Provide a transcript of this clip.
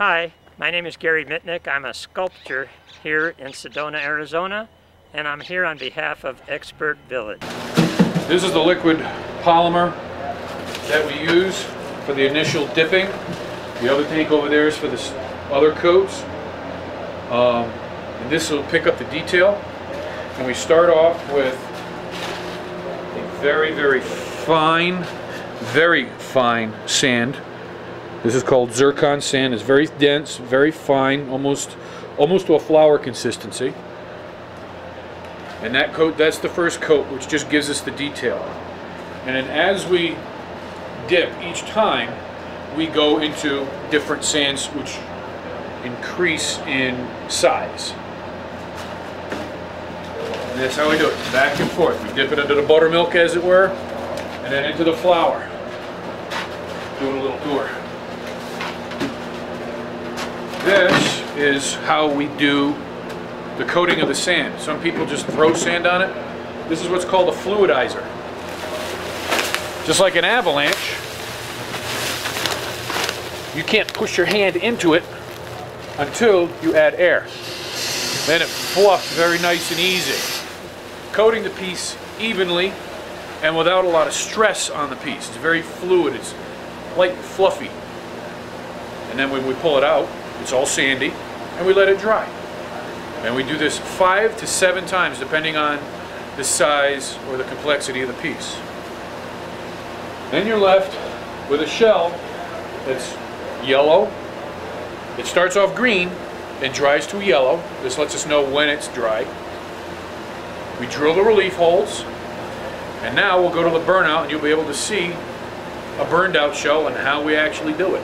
Hi, my name is Gary Mitnik. I'm a sculptor here in Sedona, Arizona, and I'm here on behalf of Expert Village. This is the liquid polymer that we use for the initial dipping. The other tank over there is for the other coats. Um, and this will pick up the detail. And we start off with a very, very fine, very fine sand. This is called zircon sand. It's very dense, very fine, almost almost to a flour consistency. And that coat, that's the first coat, which just gives us the detail. And then as we dip each time, we go into different sands which increase in size. And that's how we do it, back and forth. We dip it into the buttermilk, as it were, and then into the flour. Doing a little tour. This is how we do the coating of the sand. Some people just throw sand on it. This is what's called a fluidizer. Just like an avalanche, you can't push your hand into it until you add air. Then it fluffs very nice and easy. Coating the piece evenly and without a lot of stress on the piece. It's very fluid, it's light and fluffy. And then when we pull it out, it's all sandy, and we let it dry. And we do this five to seven times, depending on the size or the complexity of the piece. Then you're left with a shell that's yellow. It starts off green and dries to yellow. This lets us know when it's dry. We drill the relief holes, and now we'll go to the burnout and you'll be able to see a burned out shell and how we actually do it.